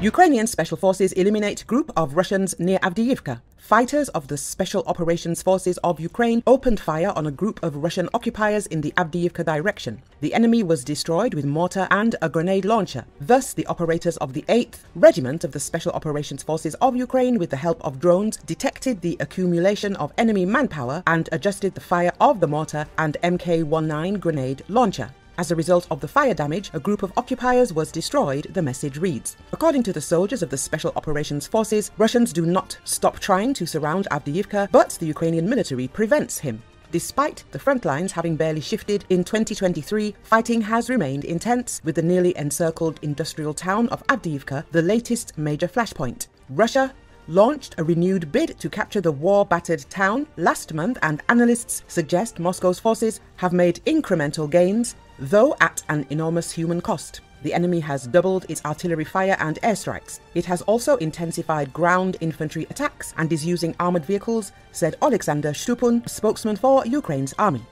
Ukrainian special forces eliminate group of Russians near Avdiivka. Fighters of the Special Operations Forces of Ukraine opened fire on a group of Russian occupiers in the Avdiivka direction. The enemy was destroyed with mortar and a grenade launcher. Thus, the operators of the 8th Regiment of the Special Operations Forces of Ukraine, with the help of drones, detected the accumulation of enemy manpower and adjusted the fire of the mortar and MK-19 grenade launcher. As a result of the fire damage, a group of occupiers was destroyed, the message reads. According to the soldiers of the Special Operations Forces, Russians do not stop trying to surround Avdiivka, but the Ukrainian military prevents him. Despite the front lines having barely shifted, in 2023, fighting has remained intense, with the nearly encircled industrial town of Avdiivka the latest major flashpoint. Russia launched a renewed bid to capture the war battered town last month, and analysts suggest Moscow's forces have made incremental gains, though at an enormous human cost. The enemy has doubled its artillery fire and airstrikes. It has also intensified ground infantry attacks and is using armored vehicles, said Alexander Shtupun, spokesman for Ukraine's army.